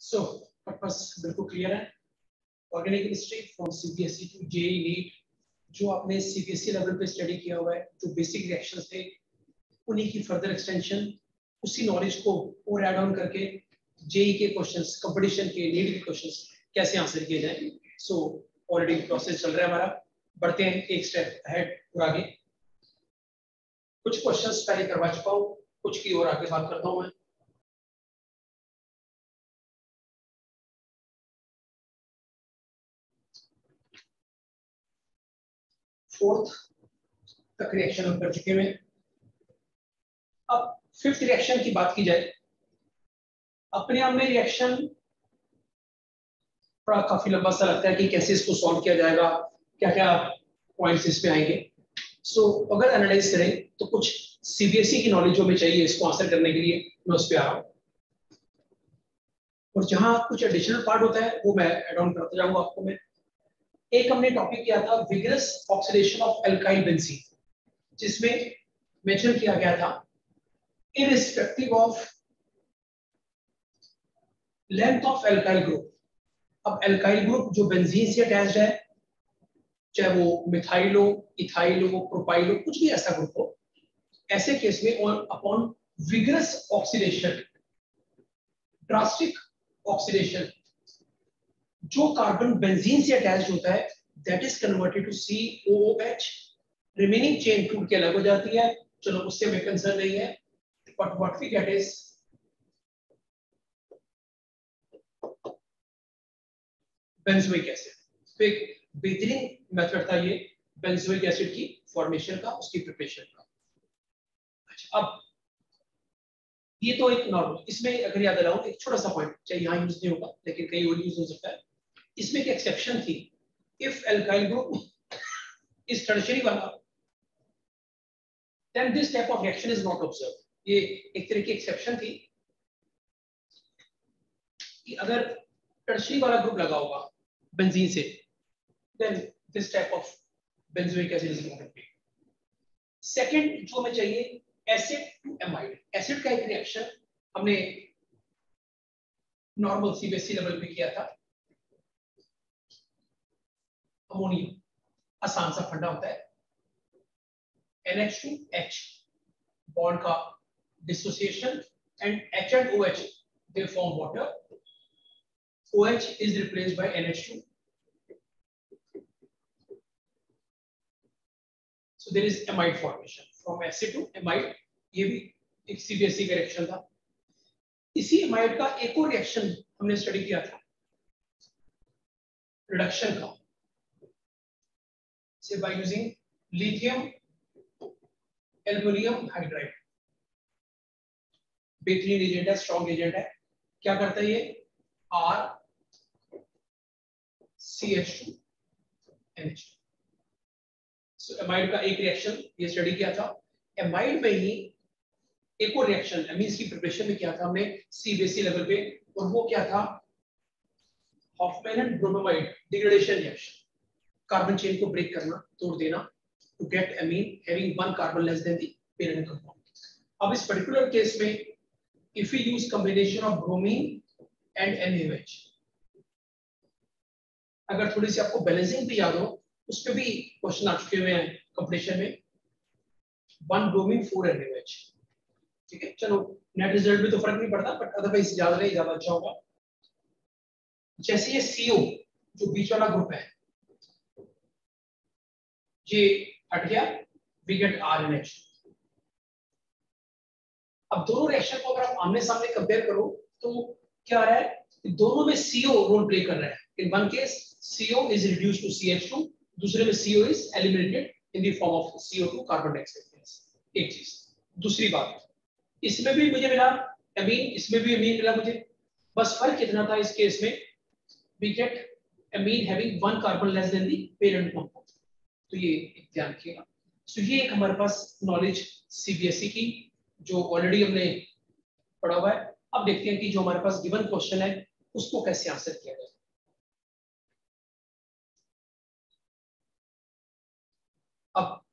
सो purpose बिल्कुल clear है। Organic chemistry from CBSE to JEE NEET जो आपने सीबीएसई लेवल पे स्टडी किया हुआ है, जो बेसिक रिएक्शंस थे, उन्हीं की फर्दर एक्सटेंशन उसी नॉलेज को और ऐड ऑन करके जेई के क्वेश्चंस कंपटीशन के नीट के क्वेश्चंस कैसे आंसर किए जाए। सो ऑलरेडी प्रोसेस चल रहा है हमारा। बढ़ते हैं एक स्टेप अहेड और आगे। कुछ क्वेश्चंस पहले करवा चुका हूँ, कुछ की और आगे बात करता हूँ मैं। फोर्थ तक रिएक्शन हम कर चुके हैं अब फिफ्थ रिएक्शन की बात की जाए अपने आप में रिएक्शन थोड़ा काफ़ी लंबा सा लगता है कि कैसे इसको सॉल्व किया जाएगा क्या क्या पॉइंट्स इसमें आएँगे। सो so, अगर एनालाइज करें तो कुछ सीबीएसई e की नॉलेज हमें चाहिए इसको आंसर करने के लिए मैं उस पर आ रहा हूँ। और जहाँ कुछ एडिशनल पार्ट होता है वो मैं एड ऑन करता जाऊँगा आपको मैं। एक हमने टॉपिक किया था vigorous oxidation of alkyl benzene जिसमें मेंशन किया गया था irrespective of length of alkyl group अब एल्काइल ग्रुप जो बेंजीन से अटैच्ड है, चाहे वो मिथाइल हो इथाइल हो प्रोपाइल हो, कुछ भी ऐसा ग्रुप हो, ऐसे केस में और upon vigorous oxidation drastic oxidation जो कार्बन बेंजीन से अटैच होता है that is converted to C O H remaining chain टूट के अलग हो जाती है। चलो, उससे हमें कंसर्न नहीं है। But what we get is बेहतरीन मेथड था ये बेंजोइक एसिड की फॉर्मेशन का, उसकी प्रिपरेशन का। अच्छा अब ये तो एक नॉर्मल इसमें अगर याद दिलाऊं, एक छोटा सा पॉइंट चाहे यहाँ यूज़ नहीं होगा, लेकिन कहीं और यूज़ हो सकता है। इसमें एक एक्सेप्शन थी। If alkyl group is tertiary वाला then this type of reaction is not observe ये एक तरह की एक्सेप्शन थी कि अगर टर्शियरी वाला ग्रुप लगा होगा बेंजीन से then this type of benzoic acid is not second जो हमें चाहिए एसिड टू एमाइड एसिड का एक रिएक्शन हमने नॉर्मल सीबीएसई लेवल पे किया था। अमोनियम, आसान सा फंडा होता है। NH2H बॉन्ड का dissociation and H and O H will form water O H is replace by N H two so there is amide formation from S two amide ये भी एक सीबीएसई का रिएक्शन था। इसी एमाइड का एक और रिएक्शन हमने स्टडी किया था। रिडक्शन का। Say by using lithium aluminium hydride बेहतरीन एजेंट है स्ट्रॉन्ग एजेंट है। क्या करता है ये? R C H two N H so amide का एक रिएक्शन ये स्टडी किया था। एमाइड में ही एक और रिएक्शन एमीन्स की प्रिपरेशन में किया था हमने सीबीएसई लेवल पे। और वो क्या था? Hofmann and bromamide degradation reaction carbon chain को ब्रेक करना, तोड़ देना to get amine having one carbon less than the parent compound अब इस पर्टिकुलर केस में if you use combination of bromine and NaOH अगर थोड़ी सी आपको बैलेंसिंग भी याद हो, उस पे भी क्वेश्चन आ चुके हुए हैं कंपटीशन में। वन ब्रोमीन फोर NaOH ठीक है? चलो नेट रिज़ल्ट में तो फ़र्क नहीं पड़ता बट अदरवाइज़ ज़्यादा नहीं ज़्यादा अच्छा होगा। जैसे ये CO जो बीच वाला ग्रुप है ये हट गया we get R N H अब दोनों रिएक्शन को अगर आप आमने सामने कंपेयर करो तो क्या आ रहा है कि दोनों में सीओ रोल प्ले कर रहा है। In one case CO is reduce to C H two दूसरे में CO is eliminated in the form of CO two carbon dioxide एक चीज़। दूसरी बात, इसमें भी मुझे मिला अमीन इसमें भी अमीन मिला मुझे। बस फ़र्क कितना था इस केस में? We get amine having one carbon less than the parent compound तो ये ध्यान रखिएगा। सो ये एक हमारे पास नॉलेज सीबीएसई की, जो ऑलरेडी हमने पढ़ा हुआ है। अब देखते हैं कि जो हमारे पास गिवन क्वेश्चन है, उसको कैसे आंसर किया जाए। अब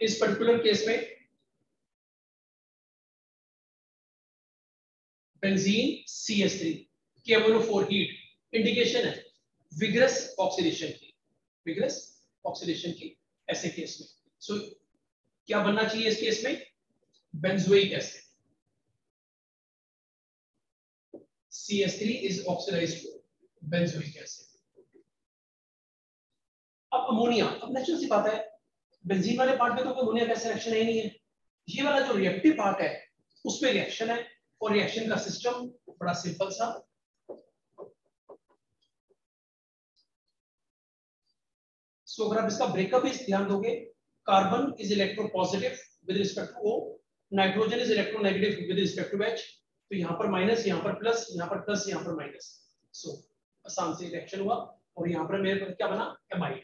इस पर्टिकुलर केस में benzene C S three KMnO4 heat indication है विग्रस ऑक्सीडेशन की विग्रस ऑक्सीडेशन की। ऐसे केस में। सो so, क्या बनना चाहिए इस केस में? Benzoic acid CS3 is oxidized to benzoic acid. अब अमोनिया अब नेचुरल सी बात है बेंजीन वाले पार्ट में तो कोई अमोनिया का रिएक्शन ही नहीं है। ये वाला जो रिएक्टिव पार्ट है उसमें रिएक्शन है और रिएक्शन का सिस्टम बड़ा सिंपल सा सो अगर आप इसका ब्रेकअप इस ध्यान दोगे carbon is electropositive with respect to O nitrogen is electronegative with respect to H तो यहाँ पर माइनस यहाँ पर प्लस यहाँ पर प्लस यहाँ पर माइनस सो आसान से रिएक्शन हुआ और यहाँ पर मेरे पर क्या बना? एमाइड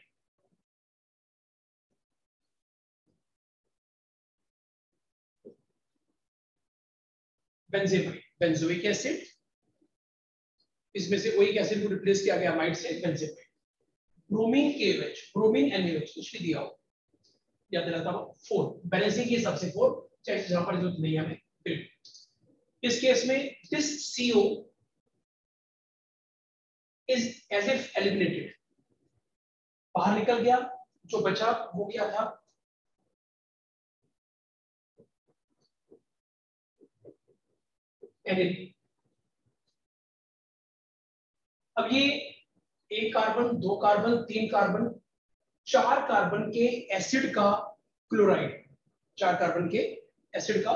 बेंजेमाइड बेंजोइक एसिड इसमें से ओइक एसिड को रिप्लेस किया गया अमाइड से benzamide bromine KH bromine NH कुछ भी दिया हो याद दिलाता हूँ फोर बैलेंसिंग के हिसाब से फोर चाहे जहाँ पर ज़रूरत नहीं हमें इस केस में this CO is as if eliminated बाहर निकल गया, जो बचा वो क्या था? अब ये एक कार्बन दो कार्बन तीन कार्बन चार कार्बन के एसिड का क्लोराइड चार कार्बन के एसिड का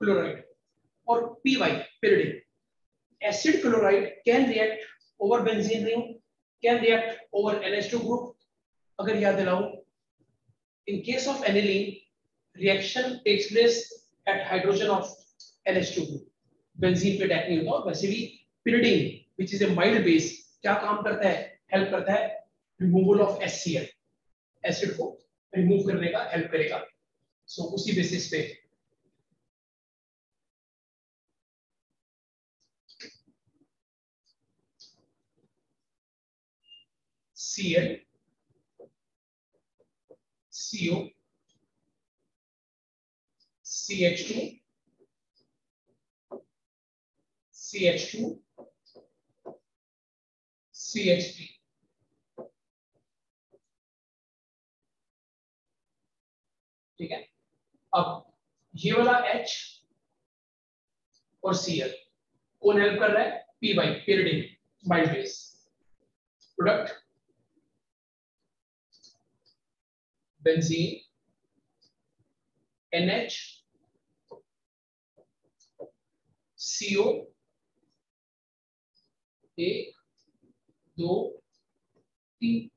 क्लोराइड और P Y acid chloride can react over benzene ring can react over NS two group अगर याद दिलाऊ in case of aniline reaction takes place at hydrogen of NS two group benzene पे attack नहीं होता, वैसे भी pyridine which is a mild base क्या काम करता है? हेल्प करता है रिमूवल ऑफ़ HCl एसिड को रिमूव करने का हेल्प करेगा। सो so, उसी बेसिस पे। Cl, CO, CH2, CH2, CH3. ठीक है? अब ये वाला H और Cl कौन हेल्प कर रहा है? P by pyridine bind base product benzene. NH CO एक दो, तीन।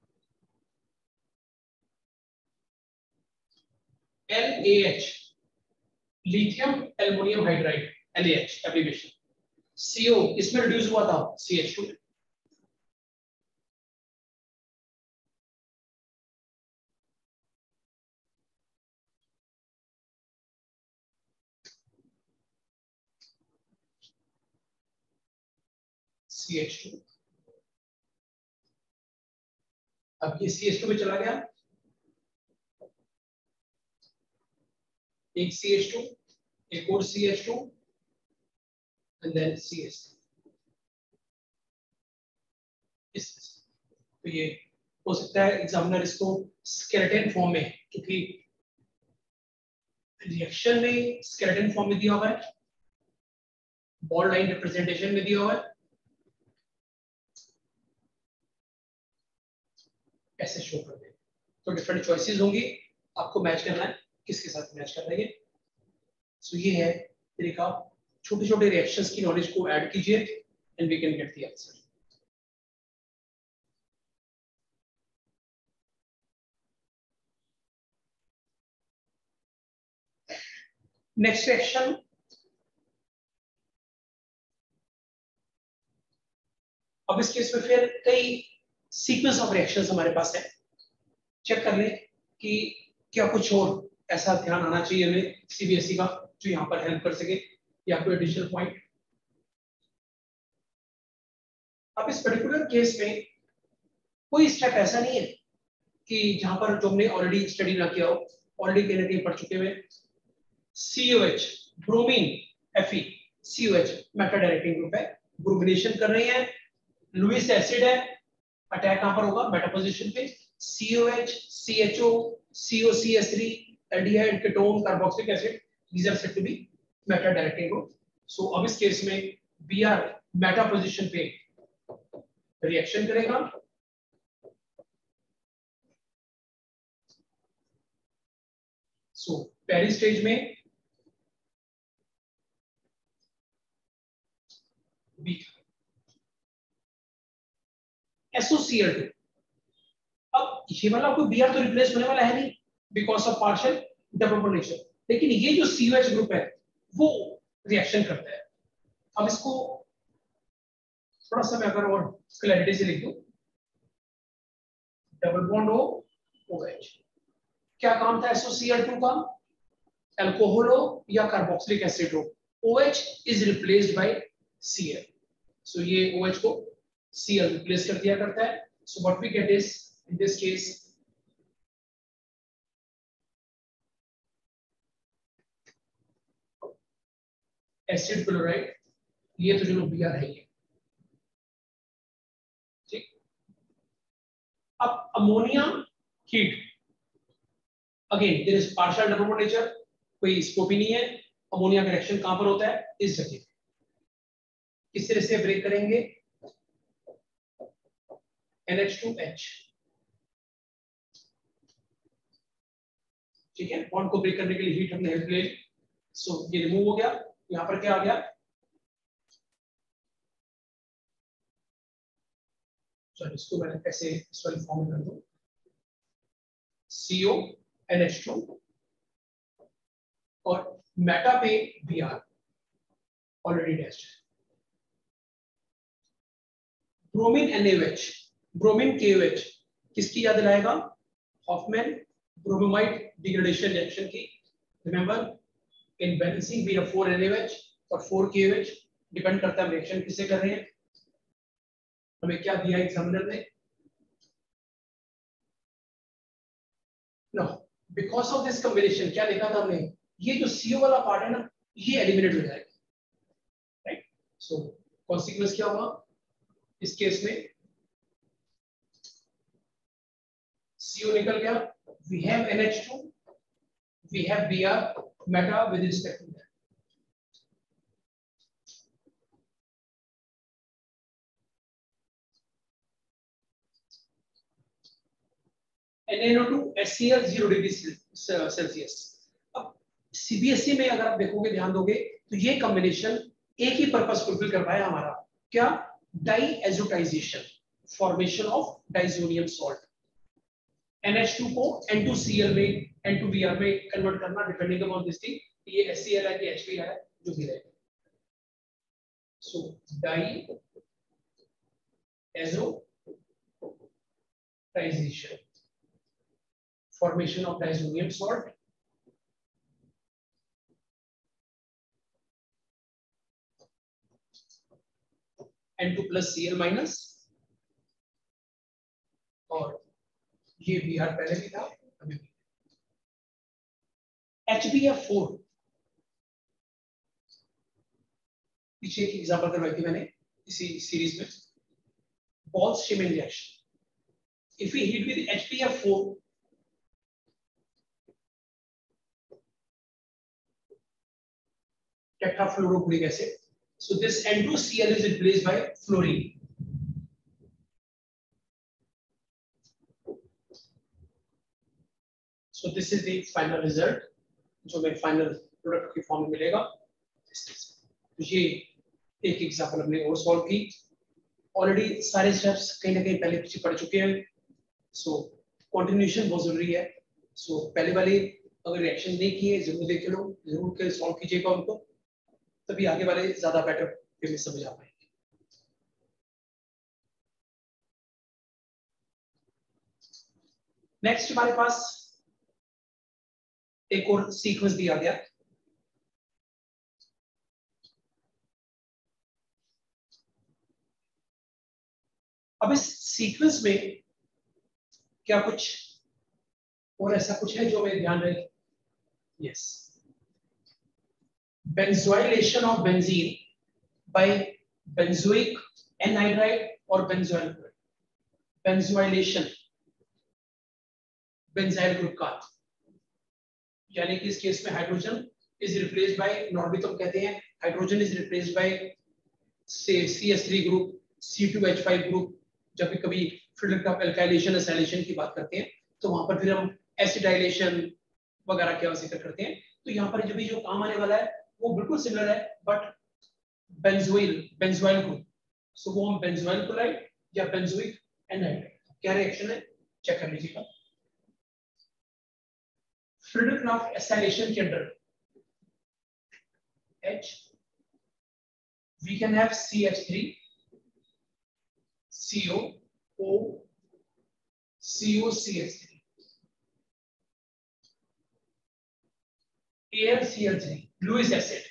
L A H lithium aluminium hydride L A H application CO इसमें रिड्यूस हुआ था सी एच टू CH2 अब ये CH2 में चला गया। एक सी एच टू एक और CH2 and then CH2 इस तो ये हो सकता है एग्जामिनर इसको स्केलेटन फॉर्म में, क्योंकि रिएक्शन में स्केलेटन फॉर्म में दिया हुआ है। बॉल लाइन रिप्रेजेंटेशन में दिया हुआ है। ऐसे शो कर दे। तो डिफरेंट चॉइसेस होंगी। आपको मैच करना है। किसके साथ मैच करना है सो ये है तरीका। छोटे छोटे रिएक्शंस की नॉलेज को ऐड कीजिए and we can get the answer next reaction अब इस केस में फिर कई सीक्वेंस ऑफ़ रिएक्शंस हमारे पास है। चेक कर लें कि क्या कुछ और ऐसा ध्यान आना चाहिए हमें सीबीएसई e का, जो यहाँ पर हेल्प कर सके, या कोई एडिशनल पॉइंट अब इस पर्टिकुलर केस में कोई स्टेप ऐसा नहीं है कि जहाँ पर जो हमने ऑलरेडी स्टडी ना किया हो ऑलरेडी कहीं ना कहीं पढ़ चुके हुए। COH bromine F COH meta directing group है। ब्रोमिनेशन कर रही है। लुइस एसिड है। अटैक कहाँ पर होगा? बेटा पोजीशन पे। COH CHO COCS3 aldehyde ketone carboxylic acid these are said to be meta directing group so अब इस केस में वी आर मेटा पोजीशन पे। रिएक्शन करेगा। सो पहली स्टेज में बीटा एसोसिएट अब ये वाला कोई बीआर तो रिप्लेस होने वाला है नहीं बिकॉज़ ऑफ़ पार्शियल डेवलपमेंट लेकिन ये जो सी ग्रुप है, वो रिएक्शन करता है। अब इसको थोड़ा सा मैं अगर और क्लैरिटी से लिख दू। डबल बॉन्ड ओ एच क्या काम था एसोसिएट टू का? एल्कोहल हो या कार्बोक्सिलिक एसिड हो OH is replaced by Cl so ये OH को Cl रिप्लेस कर दिया करता है। So what we get is in this case acid chloride ये तो जो बी आर है ठीक? अब ammonia heat again there is partial double कोई स्कोप ही नहीं है। अमोनिया का रिएक्शन कहाँ पर होता है? इस जगह। किस तरह से ब्रेक करेंगे? NH2H ठीक है? बॉन्ड को ब्रेक करने के लिए हीट हमने हेल्प ले सो ये रिमूव हो गया। यहाँ पर क्या आ गया? चलो इसको मैंने ऐसे इस वाली फॉर्म कर दू। CO NH2 और मेटा पे Br already test bromine NaOH bromine KOH किसकी याद दिलाएगा? हॉफमैन ब्रोमोमाइड डिग्रेडेशन रिएक्शन की। Remember in balancing we have 4 NaOH और 4 KOH डिपेंड करता है रिएक्शन किससे कर रहे हैं। हमें क्या दिया एग्जामिनर ने? No because of this combination क्या देखा था हमने? ये जो सीओ वाला पार्ट है ना, ये एलिमिनेट हो जाएगा। राइट सो कॉन्सिक्वेंस क्या होगा? इस केस में सीओ निकल गया? We have NH2 we have Br meta with respect to that NaNO2 HCl 0 degree Celsius अब सीबीएसई में अगर आप देखोगे, ध्यान दोगे तो ये कॉम्बिनेशन एक ही पर्पस फुलफिल कर पाया हमारा। क्या? Diazotisation formation of diazonium salt NH2 को N2Cl में N2Br में कन्वर्ट करना डिपेंडिंग अपॉन दिस थिंग ये HCl है, कि HBr है, जो भी रहे। So diazotisation formation of diazonium salt N2 plus Cl minus और ये बी आर पहले भी था, अभी भी एच बी एफ़ फोर पीछे एक एग्ज़ाम्पल करवाई थी मैंने इसी सीरीज़ में। Ball steam injection if you hit with H B F four tetrafluoroboric acid so this endocl is replaced by fluorine So this is the final result, जो मैं final product की फॉर्म में मिलेगा। ये एक एग्जांपल हमने और सॉल्व की। ऑलरेडी सारे स्टेप्स कहीं ना कहीं पहले पीछे पढ़ चुके हैं। सो कंटिन्यूएशन बहुत ज़रूरी है। सो पहले वाले अगर रिएक्शन नहीं किए, ज़रूर देख लो, ज़रूर के सॉल्व कीजिएगा उनको। तभी आगे वाले ज़्यादा बेटर में समझ आ पाएँगे। नेक्स्ट हमारे पास एक और सीक्वेंस दिया गया। अब इस सीक्वेंस में क्या कुछ और ऐसा कुछ है जो हमें ध्यान रहे? Yes benzylation of benzene by benzoic anhydride और बेंजोइल बेंजोइलेशन बेंजाइल ग्रुप का यानी कि इस केस में hydrogen is replaced by normally तो कहते हैं हाइड्रोजन इज़ रिप्लेस्ड बाय से CS3 ग्रुप C2H5 ग्रुप जब भी कभी फ़िल्टर का एल्काइलेशन एसाइलेशन की बात करते हैं तो वहाँ पर फिर हम एसिडाइलेशन वगैरह का ज़िक्र करते हैं। तो यहाँ पर जब भी जो काम आने वाला है, वो बिल्कुल सिमिलर है but benzoyl benzoyl group so वो हम बेंजोइल क्लोराइड या बेंजोइक एनहाइड्राइड क्या रिएक्शन है? चेक कर लीजिएगा। फ्रीडन ऑफ़ एसाइलेशन के under H we can have C H three CO O CO C H three air C H three Lewis acid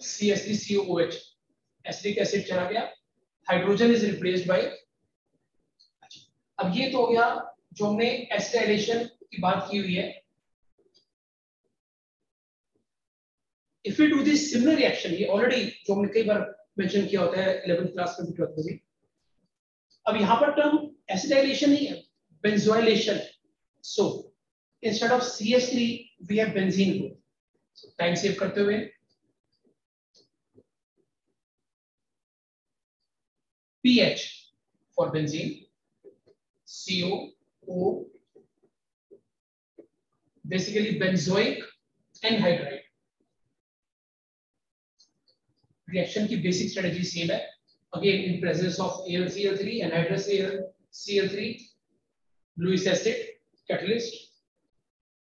C S C CO H acidic acid चला गया hydrogen is replaced bye अब ये तो हो गया जो हमने एसिडाइलेशन की बात की हुई है। If you do this similar reaction ये ऑलरेडी जो हमने कई बार मेंशन किया होता है 11th क्लास में भी 12th में अब यहाँ पर टर्म एसिडाइलेशन नहीं है benzoylation so instead of CH3 we have benzene group time save करते हुए pH for benzene, CO, O, basically benzoic anhydride. Reaction की basic strategy same है. Again, in presence of AlCl3 anhydrous AlCl3, Lewis acid, catalyst,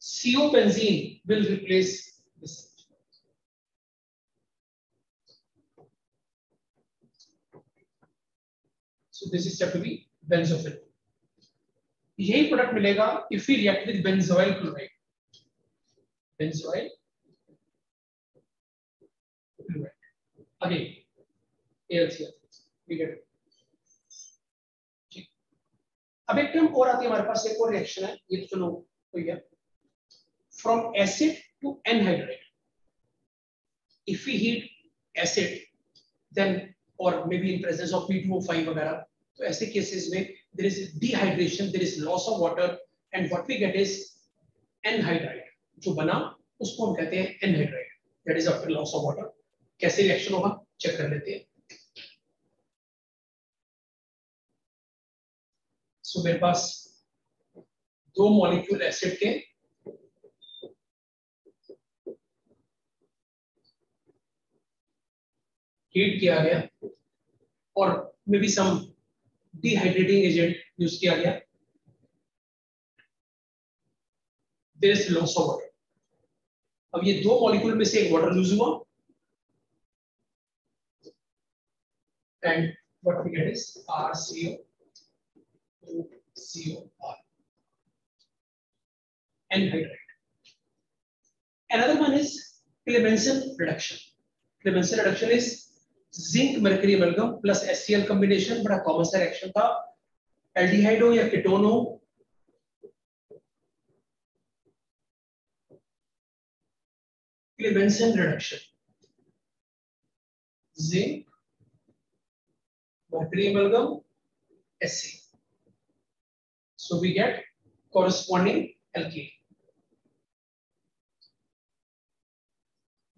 CO benzene will replace this. So this is said to be. यही product मिलेगा if we react with benzoyl chloride benzoyl chloride again AlCl we get अब एक term और आती है हमारे पास, एक और रिएक्शन है. ये तो चलो हो गया. From acid to anhydride if we heat acid, then, or maybe in presence of P2O5 वगैरह तो ऐसे केसेस में there is dehydration there is loss of water and what we get is anhydride जो बना, उसको हम कहते हैं anhydride that is after loss of water कैसे रिएक्शन होगा? चेक कर लेते हैं. सो मेरे पास दो मॉलिक्यूल एसिड के हीट किया गया और may be some dehydrating agent use किया गया। There is loss of water अब ये दो मॉलिक्यूल में से एक वाटर यूज़ हुआ। And what get is R CO CO R anhydride another one is Clemmensen reduction Clemmensen reduction is zinc mercury amalgam plus HCl combination बड़ा common सा reaction था। एल्डिहाइड हो या कीटोन हो Clemmensen reduction zinc mercury amalgam HC so we get corresponding alkane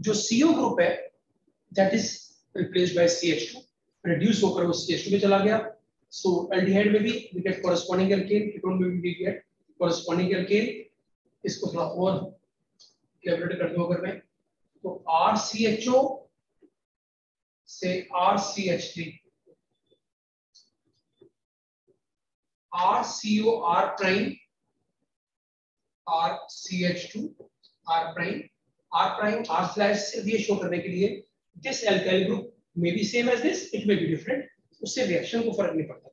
जो CO group है, that is replaced by CH2 reduce होकर वो CH2 में चला गया so aldehyde में भी we get corresponding alkane ketone में भी we get corresponding alkane इसको थोड़ा और elaborate कर दूँ अगर मैं तो RCHO से RCH3 RCO R prime RCH2 R prime R prime R slash से ये शो करने के लिए this alkyl group may be same as this, it may be different. उससे रिएक्शन को फ़र्क नहीं पड़ता।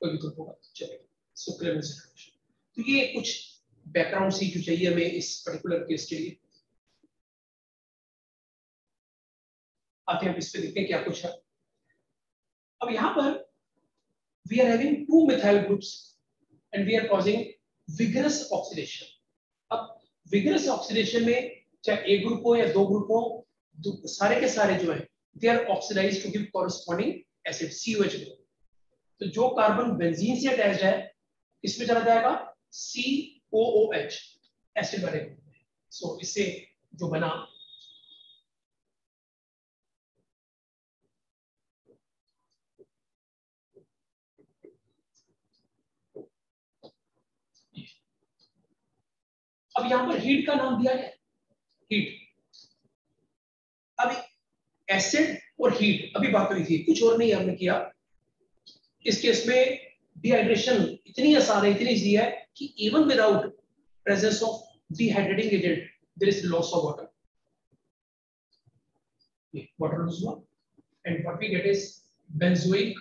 कोई भी ग्रुप होगा, चलेगा। सो क्लेमेंस रिएक्शन तो ये कुछ बैकग्राउंड सी जो चाहिए हमें इस पर्टिकुलर केस के लिए। आते हैं इस पे देखते हैं क्या कुछ है। अब यहाँ पर we are having two methyl groups and we are causing vigorous oxidation अब विगरस ऑक्सीडेशन में चाहे एक ग्रुप हो या दो ग्रुप हो सारे के सारे जो है they are oxidise to give corresponding acid COH तो जो कार्बन बेंजीन से अटैच है इसमें चला जाएगा? सी ओ ओ एच एसिड में। सो इससे जो बना, अब यहाँ पर हीट का नाम दिया है हीट अभी एसिड और हीट अभी बात हुई थी, कुछ और नहीं हमने किया। इस केस में डिहाइड्रेशन इतनी आसान है, इतनी इजी है कि even without presence of dehydrating agent there is loss of water water loss हुआ। And what we get is benzoic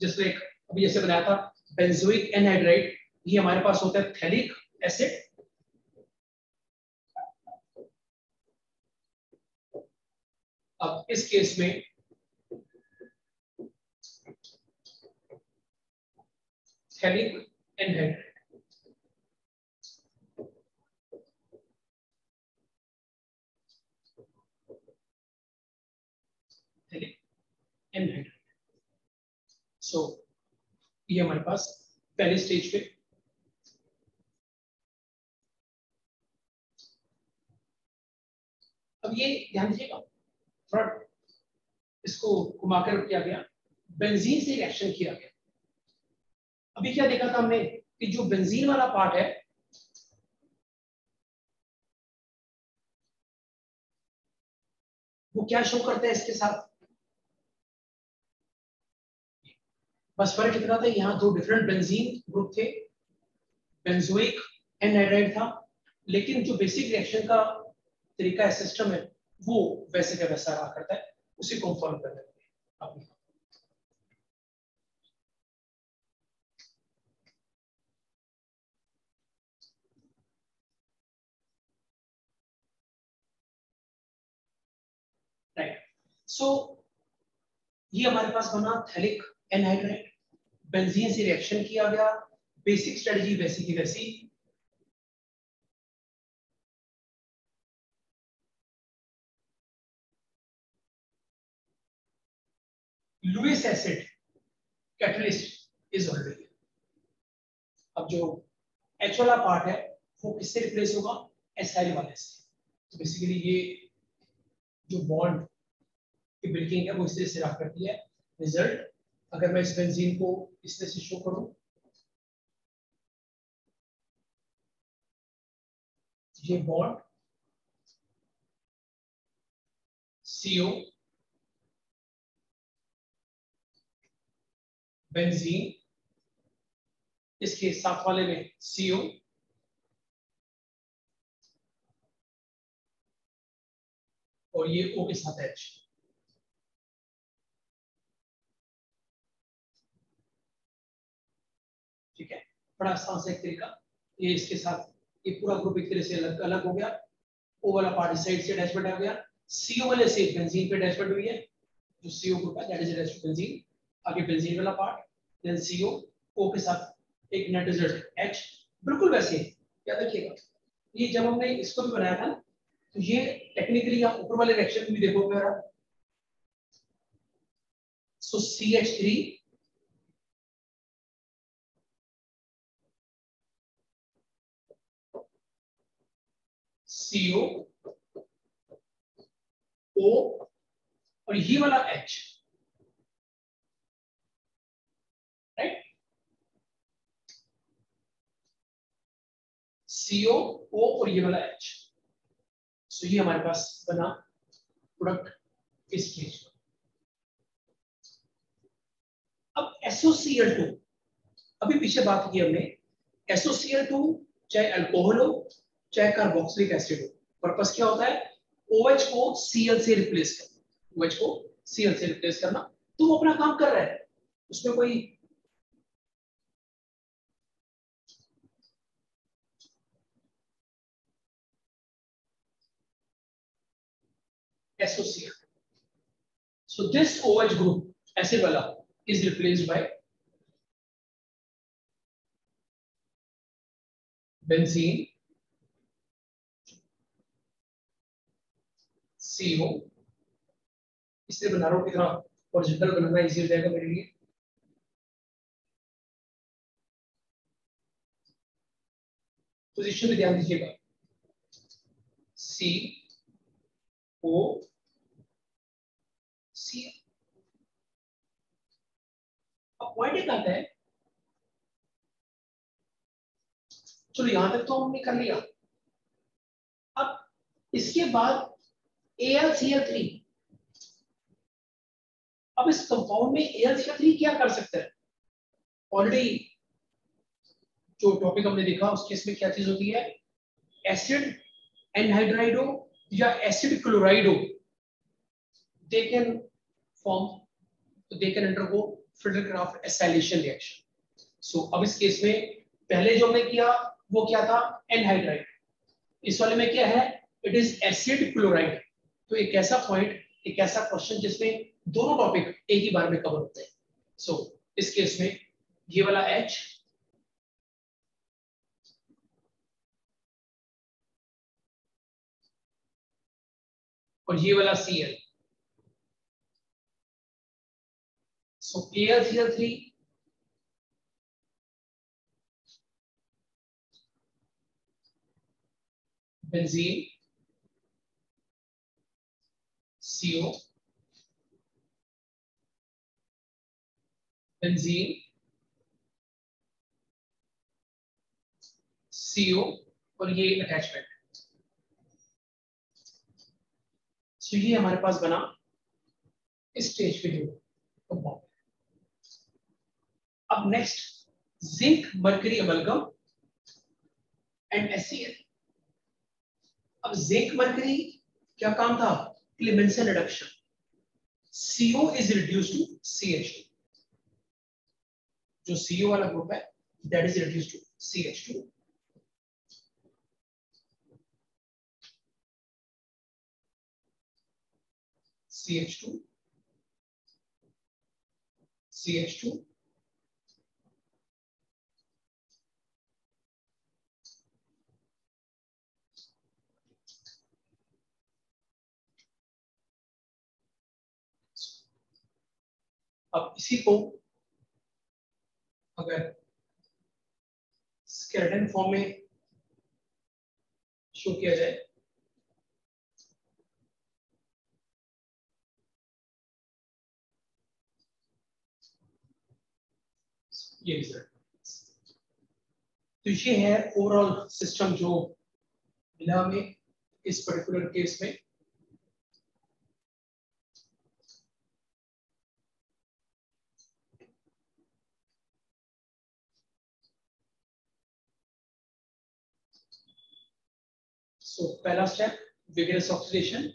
just like अभी जैसे बनाया था बेंजोइक एनहाइड्राइड ये हमारे पास होता है थैलिक एसिड अब इस केस में थैलिक एनहाइड्राइड एनहाइड्राइड सो ये हमारे पास पहले स्टेज पे अब ये ध्यान दीजिएगा। थोड़ा इसको घुमाकर किया गया। बेंजीन से रिएक्शन किया गया। अभी क्या देखा था हमने कि जो बेंजीन वाला पार्ट है, वो क्या शो करता है इसके साथ? बस फ़र्क इतना था, यहाँ दो डिफरेंट बेंजीन ग्रुप थे। बेंजोइक एनहाइड्राइड था। लेकिन जो बेसिक रिएक्शन का तरीका है सिस्टम है वो वैसे का वैसा रहा करता है, उसी को फॉलो अपनी राइट सो ये हमारे पास बना थैलिक एनहाइड्राइड बेंजीन से रिएक्शन किया गया। बेसिक स्ट्रेटजी वैसी की वैसी। Lewis acid catalyst, is already अब जो एच वाला पार्ट है, वो किससे रिप्लेस होगा? एसआई वाले से। तो बेसिकली ये जो बॉन्ड की ब्रेकिंग है, वो इस तरह से रहा करती है। रिज़ल्ट अगर मैं इस बेंजीन को इस तरह से शो करूँ, ये बॉन्ड सीओ बेंजीन इसके साथ वाले में सीओ और ये ओ के साथ एच ठीक है, बड़ा आसान से एक तरीका। ये इसके साथ, ये पूरा ग्रुप एक तरह से अलग अलग हो गया। ओ वाला पार्ट साइड से अटैचमेंट आ गया। सीओ वाले से बेंजीन पे अटैचमेंट हुई है। जो सीओ ग्रुप है दैट इज़ अटैच्ड बेंजीन आगे बेंजीन वाला पार्ट देन CO O के साथ एक नेट रिज़ल्ट H, बिल्कुल वैसे याद रखिएगा। ये जब हमने इसको भी बनाया था तो ये टेक्निकली आप ऊपर वाले रिएक्शन भी देखो मेरा सो CH3 CO O, और ये वाला H सीओ ओ और ये वाला एच। सो ये हमारे पास बना प्रोडक्ट इस केस अब एसोसीएल टू अभी पीछे बात की हमने। एसोसीएल टू चाहे अल्कोहल हो, चाहे कार्बोक्सिलिक एसिड हो पर्पस क्या होता है? OH को Cl से रिप्लेस करना। OH को Cl से रिप्लेस करना। तो वो अपना काम कर रहा है। उसमें कोई associate. So this OH group, acid is replaced by benzene CO इसलिए बना रहा हूँ कितना ओरिजिनल बनाना इजी हो जाएगा मेरे लिए। पोजीशन में ध्यान दीजिएगा। सी ओ सी अब पॉइंट एक आता है। चलो यहाँ तक तो हमने कर लिया। अब इसके बाद AlCl3 अब इस कंपाउंड में AlCl3 क्या कर सकता है? ऑलरेडी जो टॉपिक हमने देखा, उस केस में क्या चीज़ होती है? एसिड एनहाइड्राइड या acid chloride they can form they can undergo acylation reaction so अब इस केस में पहले जो हमने किया वो क्या था? एनहाइड्राइड इस वाले में क्या है? इट इज़ एसिड क्लोराइड तो एक ऐसा पॉइंट एक ऐसा क्वेश्चन जिसमें दोनों टॉपिक एक ही बार में कवर होते हैं. सो so, इस केस में ये वाला एच और ये वाला C L L C L three benzene CO, benzene, CO और ये अटैचमेंट तो ये हमारे पास बना स्टेज पे जो कंपाउंड अब next zinc mercury amalgam and H C L अब जिंक मर्करी क्या काम था? Clemmensen reduction CO is reduce to C H two जो सीओ वाला ग्रुप है that is reduce to C H two C H two C H two अब इसी को अगर स्केलेटन फॉर्म में शो किया जाए, ये तो ये है ओवरऑल सिस्टम जो मिला में इस पर्टिकुलर केस में सो पहला step vigorous oxidation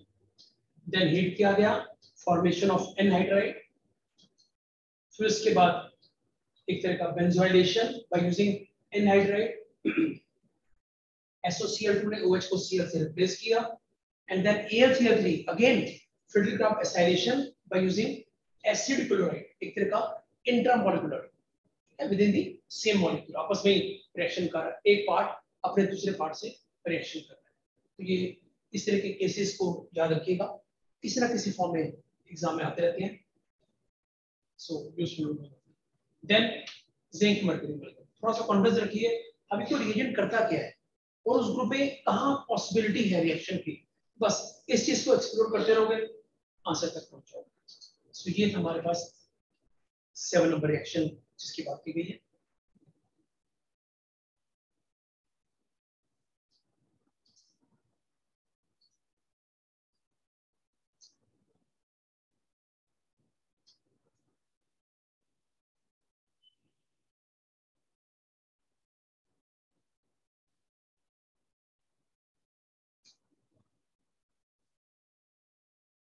then heat किया गया फॉर्मेशन ऑफ़ एनहाइड्राइड फिर उसके बाद एक तरह का benzoylation by using anhydride SOCl2 ने OH को Cl से रिप्लेस किया, and then AlCl3 again Friedel-Crafts acylation by using acid chloride, एक तरह का intramolecular within the same molecule आपस में रिएक्शन कर, एक पार्ट अपने दूसरे पार्ट से रिएक्शन कर रहा है। तो ये इस तरह के केसेस को याद रखिएगा। किसी ना किसी फॉर्म में एग्ज़ाम में आते रहते हैं। So useful then zinc mercury थोड़ा सा कॉन्फिडेंस रखिए, अभी तो रिएजेंट करता क्या है? और उस ग्रुप में कहाँ पॉसिबिलिटी है रिएक्शन की? बस, इस चीज़ को एक्सप्लोर करते रहोगे आंसर तक पहुँच जाओगे। सो ये हमारे पास सेवन नंबर रिएक्शन जिसकी बात की गई है।